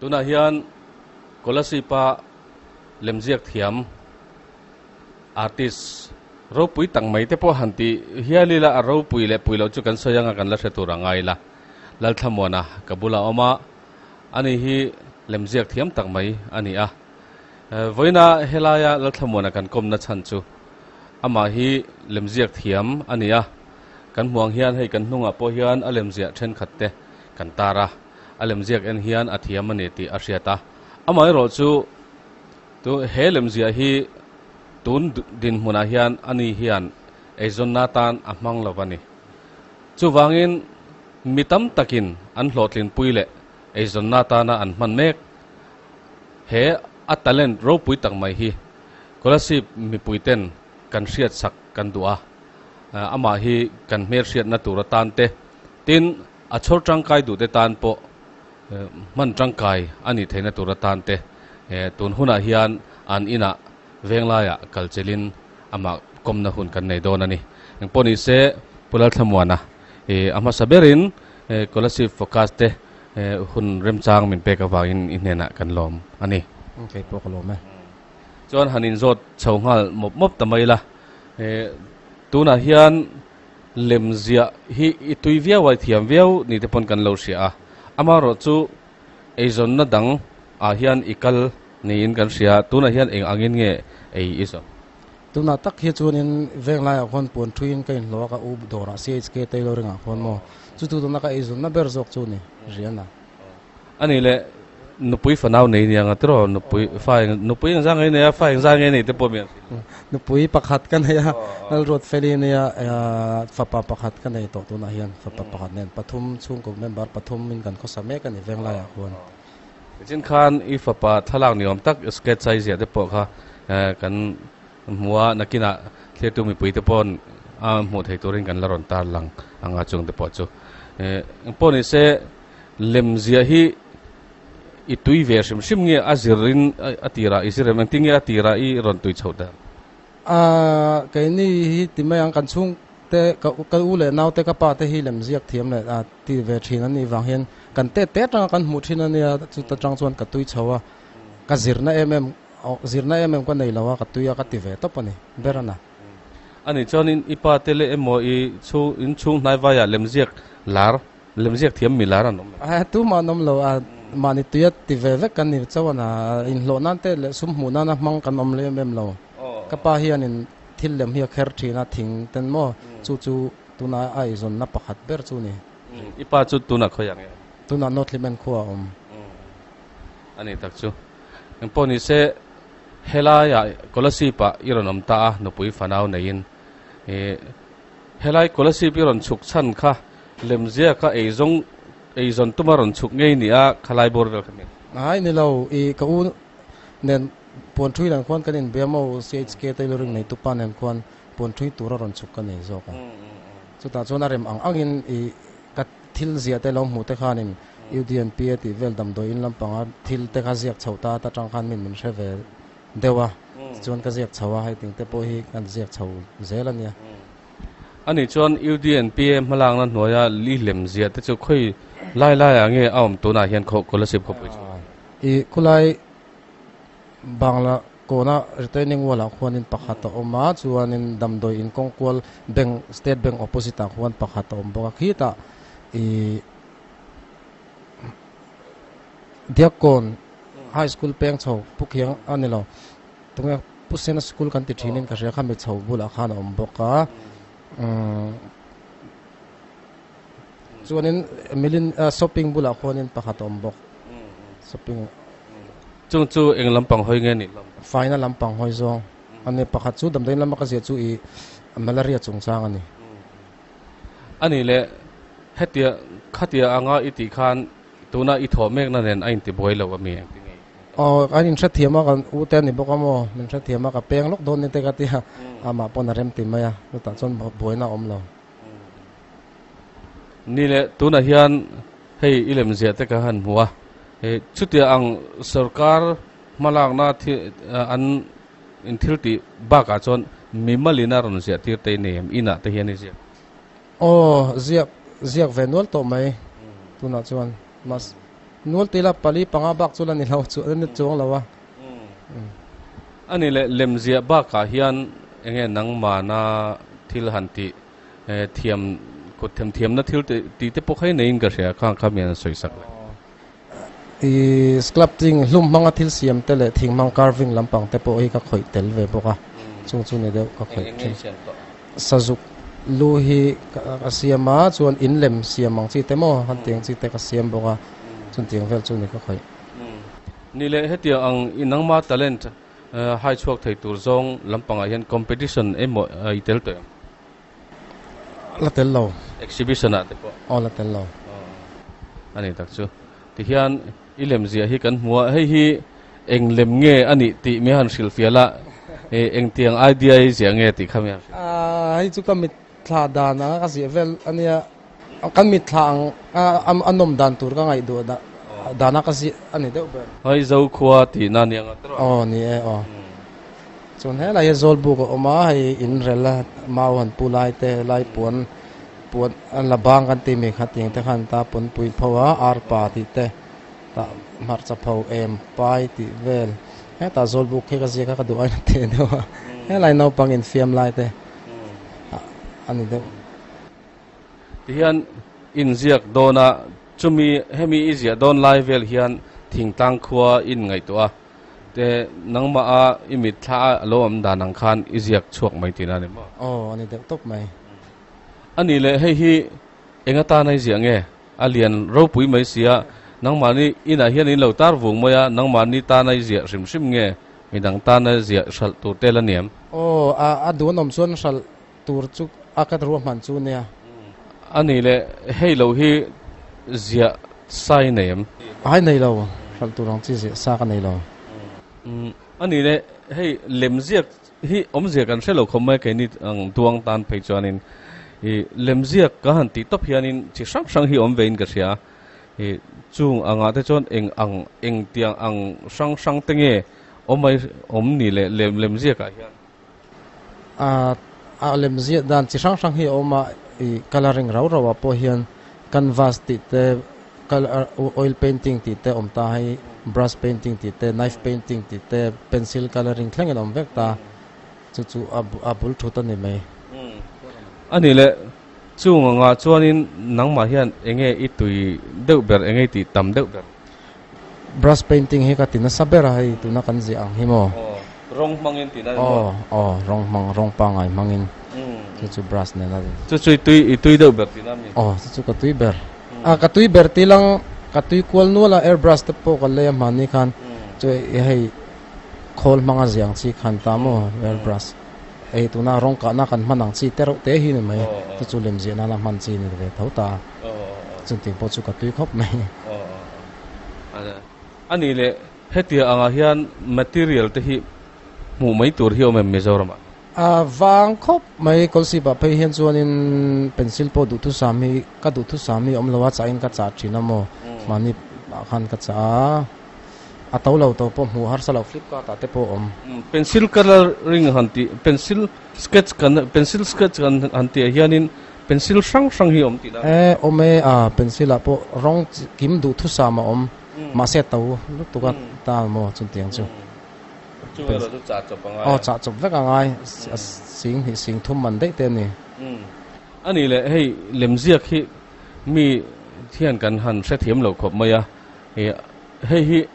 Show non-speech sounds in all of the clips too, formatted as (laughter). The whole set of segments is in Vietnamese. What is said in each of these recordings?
tuna hian kolasi pa lemziak thiam, artist ro pui tang mai te po hanti hiali la ro pui le pui lo chu kan soyanga kan la se tu rangai la. Lal thamona kabula oma. Ani hi lemziak thiam tang mai ani a. Ờ, voina helaya lal thamona kan kom na chan chu. Ama hi lemziak thiam, ani a. Kan muang hian hei kan hnunga po hian a lemzia then khat te kan tara alem lemziak en hian athiam ani ti a hriata amai ro chu tu he lemzia hi tun din hmuna hian ani hian eizon na tan amang lovani chu wangin mitam takin an hlotlin puile eizon na tana an man mek. He a talent ro pui tak mai hi. Kolasip mi puiten kan hriat sak kan dua ama hi kan mer hriat na tura tan te. Tin a trang tang kai du te tan po man tang kai ani theina tura tan te. Tun huna hian an ina veng laya kalchelin ama komna hun kan nei don ani. Ang poni se pulal thamwana e ama saberin e kolasi focus te e hun rem chang min pe ka wangin inena kan lom ani. Okay po kalom me chon hanin zot chhongal mop mop tamai la e tuna hian lemzia hi itui via wai thiam viau ni te pon kan lo sia ama ro chu eizon na dang a hian ikal ni in kan sia tuna hian eng angin nge ei iso. Tuna tak hi chuan in veng lai khon pon thuin kain lo ka u dora chk tailor nga khon mo. Chu tu na ka izun na ber zok chu ni riana ani le nupui fanau nei ni anga tro nupui fa nupui ang zang nei fa ang zang nei te po mi nupui pakhat kan ya al rot feli ne ya fa pa pakhat kan nei to tuna hian fa pa pakhat nen pathum chung ko member pathum min kan ko same kan ni veng lai khon chin khan i fa pa thalang niom tak sketch size ya te po kha kan mua nakina tle tu mi pui te pon a mu thei turin kan laron tar lang anga chung te po chu e pon ni se lem zia hi i tui ve sim sim nge azirin atira isire men tinge atira i ron tui chauda a kai ni hi ti mai ang kan chung te ka ka u le naw te ka pa te hi lem ziak thiam le a ti ve thin ani wang hian. Kan te te tang kan mu thin ani chu ta tang chuan ka tui chawa ka zirna em em zirna em em ko nei lawa ka tuya ka ti ve to pani berana ani chon in ipa tele emo i chu in chung nai wa ya lem ziak lar lem ziak thiam mi lar anom a tu ma nom lo a mani tuya ti ve ve kan ni chawana in lo nan le sum mu na na mang kan om le mem lo ka pa hian in thil lem hi kher thina thing ten mo chu chu tuna ai zon na pakhat ber chu ni ipa chu tuna khoyang ya tuna not limen khuwa om. Ani tak chu ang poni se helaya kolasi pa iron om ta no pui fanau nein e helai kolasi piron chuk chan kha lemzia ka eizong eizon tumaron chuk ngei ni a khalai bor vel khamin ai ni lo i ka u nen pon thui lan khon kanin bemo chk tailoring nei tu pa nen khon pon thui tur ron chuk ka nei zo ka chu ta chona rem ang angin i ka thil zia te lo mu te khanin UDN PA ti vel dam do in lampanga thil te kha ziak chhota ta tang khan min min sheve dewa chuan ka ziak chhawa hai ting te po hi kan ziak chho zelania ani chon UDN PA malang na noya li lem zia te chu khoi ไล่ไล่อะเงี้ยเอาตัวน่าเฮียนโคคนละสิบขบุยอีคุณไล่บางละกูน่ะเรตนิ่งว่าละควนินพักหัตอมมาชวนนินดำโดยอินกงควลเบงสเตทเบงออปอสิตาควรพักหัตอมบอกขีตาอีเดียกคนไฮสคูลเพียงชาวพวกยังอันนี้เราตรงนี้ผู้เซนสคูลกันติดที่นี่ก็เรียกข้ามไปชาวบุลาขานอมบอกอ่า chuanin milin shopping bula khonin pakhat om bok shopping. Chung chu eng lampang hoi nge ni. Final lampang hoi zong ani pakhat chu damdain lama ka chu i malaria chung chang ani ani le hetia khatia anga iti khan tuna i tho mek na nen ain ti boi lo mi. O anin tha thiama kan u te ni bokamo min tha thiama ka peng lok don ni te ka ti ha ama pon rem ti maya ta chon boi na om lo ni le tuna hian hei ilem zia te ka han huwa he chutia ang sarkar malak na thi an in thil ti ba ka chon mi malina ron zia tir te nem ina te hian zia o ziak ziak venol to mai tuna chuan mas nuol tila pali panga bak chula ni lo chu ni chuang lawa ani le lemzia ba ka hian enge nang ma na thil han ti them thiam na thil te ti te po khai nei ka sia khang kha mian soi sak le i sculpting hlum manga thil siam te le thing mang carving lampang te po hi ka khoi tel ve boka chung chu ne de ka khoi thin sazuk lu hi ka siama chuan in lem siamang chi te mo han tiang chi te ka siam boka chun tiang vel chu ni ka khoi ni le hetia ang inang ma talent eh, hai chuak thei tur zong lampanga hian competition emo i tel te la tel lo exhibition a te po o la tel lo ani tak chu ti hian ilem zia hi kan. Hmuwa hei hi eng lem nge ani ti mi han sil fiala e eng tiang idea hi zia nge ti khamya a hi chu ka mit thla dana ka si vel ania kan mit thla ang am anom dan tur ka ngai do da. Dana ka si ani de ber hoi zo khuwa ti na niang atro. O ni e o chun he lai zol bu ko oma hai in rela mau han pu lai ปวดอัละบางกันตีมีขัดยิงแต่ขันตาปนปุยภาวะอาร์ปาติเตตามัดสะเพาเอมไปายติเวลเฮตาโซลบุกเฮกเสียก็ดูไอ้เตเดียวแค่ไรนอปังอินฟิยมไลเตอันนี้เดียวเฮียนอินเสียกโดนะจุมีเฮมีอินเสียโดนไลเวลเฮียนทิ้งตังคัวอินไงตัวแต่นังมาอิมิทลาโลมดานังคันอินเสียกช่วงไม่ตีนั่นเองอ๋ออันนี้เดียวตบไหม ani le hei hi enga ta nai zia nge. Alian ro pui mai sia nangma ni ina hian in lo tar vung moya nangma ni ta nai zia sim sim nge. Midang ta na zia sal tu te la niam o a a du nom chuan sal tur chu akat ru man chu ne ani le hei lo hi zia sai niam ai nei lo sal tu rong chi zi sa ka nei lo Mm, ani le hei lem ziak hi om ziak kan selo khom mai ke ni ang tuang tan phei chuanin i lem ziak ka han ti top hianin chi sang sang hi om vein ka sia i chung anga te chon eng ang, eng tiang ang sang sang tenge omai om ni le lem lem ziak ka hian. A a lem zi dan chi sang sang hi oma i coloring rau rau po hian canvas ti te color oil painting ti te om ta hai, brush painting ti te, knife painting ti te, pencil coloring thlengel om vek ta. Chu chu a bul thu ta ni mai ani le chung anga chuanin nangma hian enge i tui deuh ber enge ti tam deuh ber brush painting hi ka tin na sabera hai tu na kan zi ang hi mo rong mangin ti na oh oh rong mang rong pa ngai mangin chu chu brush ne na chu chui tui i tui deuh ber ti na mi oh chu chu ka tui ber a ka tui ber ti lang ka tui kual nu la airbrush te po ka le man ni khan chu e hei khol manga ziang chi khan ta mo airbrush ei tu na rong ka na kan manang chi te ro te hi ni mai. Chu chu lem zi na la man chi ni ve thau ta. Chun ting po chu ka tui khop mai. (laughs) Ani le hetia anga hian material te hi mu mai tur hi om mizoram a wang khop mai kol si ba phei hian chuan in pencil po du tu sami ka du tu sami om lawa cha in ka cha thina mo. Mani khan ka cha. a to lo to po mu har salo flip ka ta te po om. Pencil color ring hanti pencil sketch kan pencil sketch kan hanti hianin pencil sang sang hi om ti na e ome a pencil a po rong kim du tu sama om. Ma se to lu tu ka ta mo chun tiang chu. Chu lo chu cha chop anga o cha chop vek angai sing hi sing thum man dei te ni. Ani le hei lemziak hi mi thian kan han se thiam lo khop maya e hei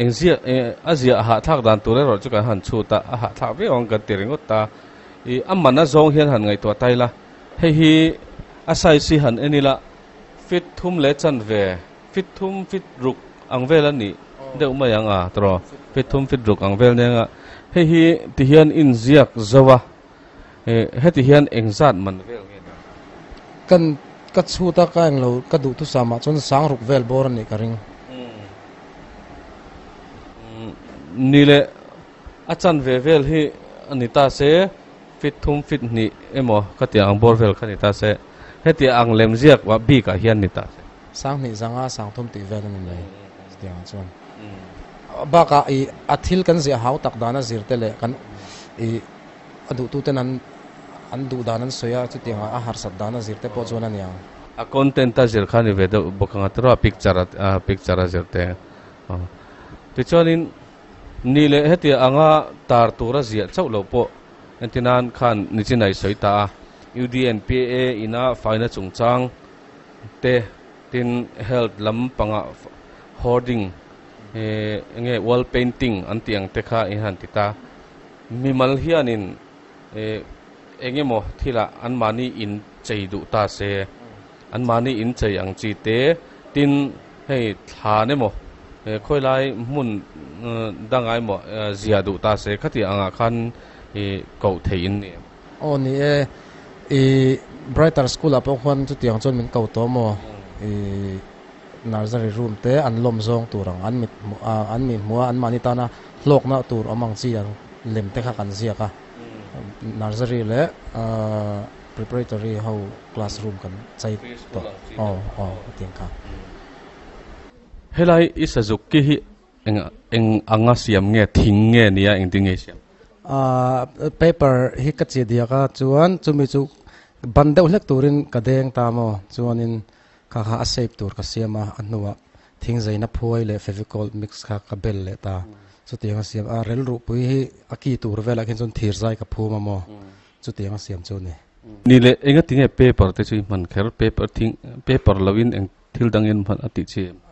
hi engzia e azia ha thak dan tu le ro chu kan han chu ta ha thak ve ong kan tiring ta. I amana zong hian han ngai to tai la. Hei hi asai si han enila fit thum le chan ve. Fit thum fit ruk ang vel ani. Deuh mai anga tro. Fit thum fit ruk ang vel nenga hei hi ti hian in ziak zawa e heti hian engzat man vel kan ka chu ta ka eng lo ka du tu sama chon sang ruk vel bor ni ka ring nile achan ve vel hi anita se fit thum fit ni emo katia ang bor vel khanita se. Heti ang lem ziak wa bi ka hian nita se. Sang ni zanga sang thum ti vel ni nei tiang chon ba ka i athil kan zia hau tak dana zir te le kan i adu tu te nan an du danan soya chu tiang a har sat dana zir te po chon aniang a content ta zir khani ve do bokanga tro picture a picture zir te. Ti นี่เลยเฮติอ่างาตาร์ตัวระเสียเจ้าเราปอนั่นที่นั่นขันนี่ที่ไหนสวยตา UDNPA อินาไฟนัสจงจังเตินเฮลท์ลำปังอะฮอร์ดิงเออเงี้ยวอลเพนติงอันที่อังเทค่าอินหันติตามีมัลเฮียนินเอ่อเงี้ยโมที่ละอันมานี่อินใจดุตาเสอันมานี่อินใจอังจีเตตินให้ทาเนี่ยโม khoi lai mun dangai mo zia du ta se khati anga khan e ko thei in ni. O ni e brighter school apong khan chu tiang chon min ko to mo e nursery room te an lom zong turang an mit an mi mua an mani ta na lok na tur amang chi an lem te kha kan zia ka. Nursery le preparatory how classroom kan chai to. Oh oh tiang ka helai isazuk ki hi eng eng anga siam nge thing nge nia eng tinge siam. A paper hi ka chi dia ka chuan chumi chu bandeu hlek turin ka deng ta mo. Chuanin kha kha shape tur ka siama anwa thing zaina phuai le fevicol mix kha ka bel le ta. Chu tianga siam. A rel ru pui hi aki tur vela khin chun thir zai ka phu ma mo. Chu tianga siam chu ni. Ni le enga tinge paper te chu man kher. Paper thing paper lawin eng thil dangin man ati chi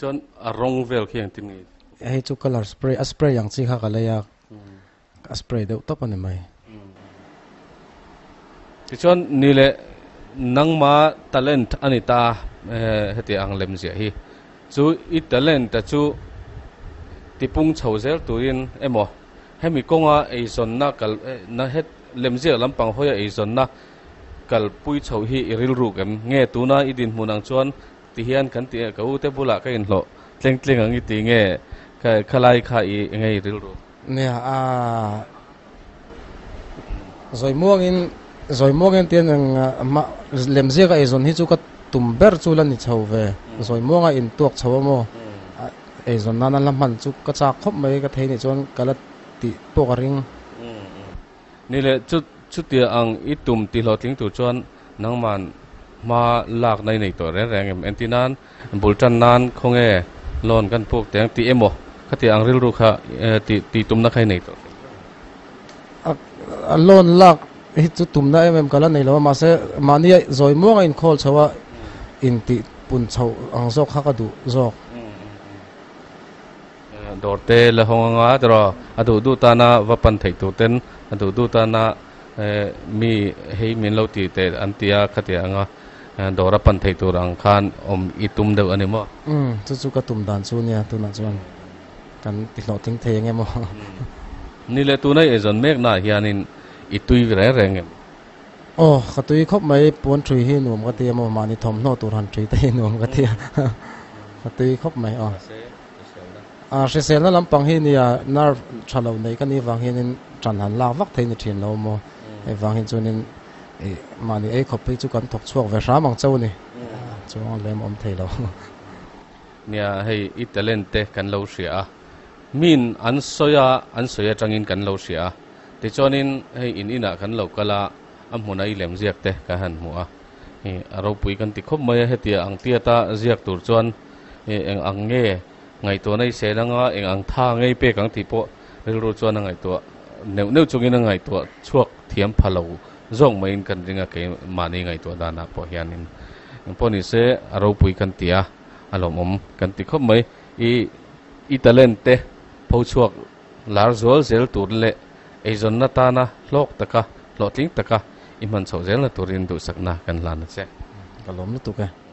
chon a rong vel khiang tin ngi hei chu color spray a spray yang chi kha ka le ya a spray deuh top ani mai. Ti chon ni le nang ma talent ani ta heti ang lem zia hi. Chu i talent ta chu ti pung chho zel tuin emo hemi konga ei zon na kal na het lem zia lampang hoya ei zon na kal pui chho hi iril ru kem nge tu na idin munang chuan ti hian kan ti ka u te bula ka in lo. Tleng tleng ang i ti nge ka khalai kha i nge iril ru. Nè à rồi mua in rồi mua in tiền mà làm gì cái rồi hi chú cái tụm ber chú lên đi chầu về rồi mua cái in tuộc chầu mua ai rồi nana làm hẳn chú cái chạc khóc mấy cái thế này cho cái là tị bộ cái ring ni le chu chu ti ang i tum ti lo ting tu chuan nang man ma lak nai nei to re reng em entinan bultan nan khonge lon kan puk teng ti emo. Khati ang ril ru kha ti ti tum na khai nei to alone lak hi chú tụm na em em là này lo mà sẽ mà ni rồi mua in call chawa in tị pun chầu ang zok ha ka du zok. Dorte la honga dro adu du ta na wapan thei tu ten adu du ta na mi hei min lo ti te antia khatia anga dora pan thei tu rang khan om itum de ani mo um chu chu ka tum dan chu nia tu na chuan kan ti lo ting thei nge mo ni le tu nai ezon mek na hianin itui re reng em oh ka tui khop mai pon thui hi nuam ka ti mo ma ni thom no tur han thui te nuam ka ti ka tui khop mai oh a se se na lampang hi ni a nar thalo nei ka ni wang hin tran han la vak thei ni thin lo mo e wang hin chunin e ma ni e khop chu kan thok chuak ve ra mang chau ni chuang lem om thei lo nia hei i talente kan lo ria min an soya an soya tangin kan lo ria ti chonin hei in ina kan lo kala am hunai lem ziak te ka han mu a hi aro pui kan ti khop mai hetia ang tia ta ziak tur chuan e eng ang nge ngai to nei se langa eng ang tha ngei pe kang ti po ril ru chuan ngai to neu neu chungin ngai to chuak thiam phalo zong main kan ringa ke mani ngai to dana po hianin poni se aro pui kan tia alom om kan ti khom mai. I i talente pho chuak, lar zol zel tur le. Ei zon na ta na, lok taka lotling taka iman chho zel na turin du sakna kan lan che kalom tu ka.